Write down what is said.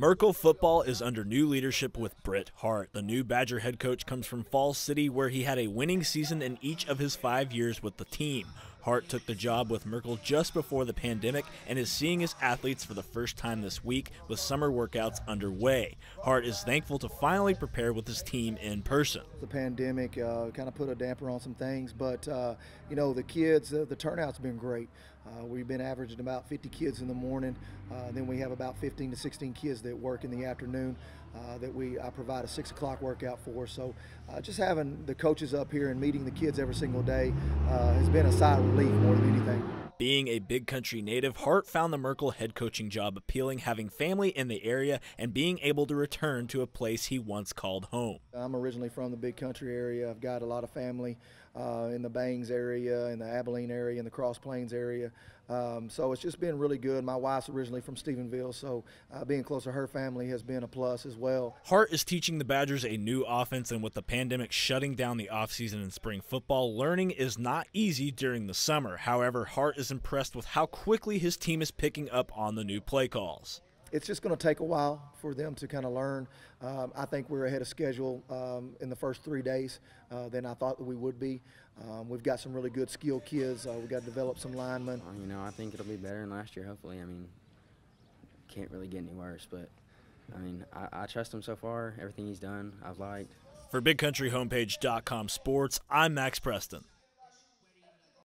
Merkel football is under new leadership with Britt Hart. The new Badger head coach comes from Falls City, where he had a winning season in each of his five years with the team. Hart took the job with Merkel just before the pandemic and is seeing his athletes for the first time this week with summer workouts underway. Hart is thankful to finally prepare with his team in person. The pandemic uh, kind of put a damper on some things, but uh, you know the kids, uh, the turnout's been great. Uh, we've been averaging about 50 kids in the morning. Uh, then we have about 15 to 16 kids that work in the afternoon. Uh, that we I provide a six o'clock workout for. So just having the coaches up here and meeting the kids every single day has been a sigh of relief more than anything. Being a big country native, Hart found the Merkel head coaching job appealing, having family in the area and being able to return to a place he once called home. I'm originally from the big country area. I've got a lot of family uh, in the Bangs area, in the Abilene area, in the Cross Plains area. Um, so it's just been really good. My wife's originally from Stephenville, so uh, being close to her family has been a plus as well. Hart is teaching the Badgers a new offense, and with the pandemic shutting down the offseason in spring football, learning is not easy during the summer. However, Hart is impressed with how quickly his team is picking up on the new play calls it's just going to take a while for them to kind of learn. Um, I think we're ahead of schedule um, in the first three days uh, than I thought that we would be. Um, we've got some really good skilled kids. Uh, we've got to develop some linemen. you know, I think it'll be better than last year, hopefully. I mean, can't really get any worse, but I mean, I, I trust him so far. Everything he's done, I've liked. For BigCountryHomepage.com Sports, I'm Max Preston.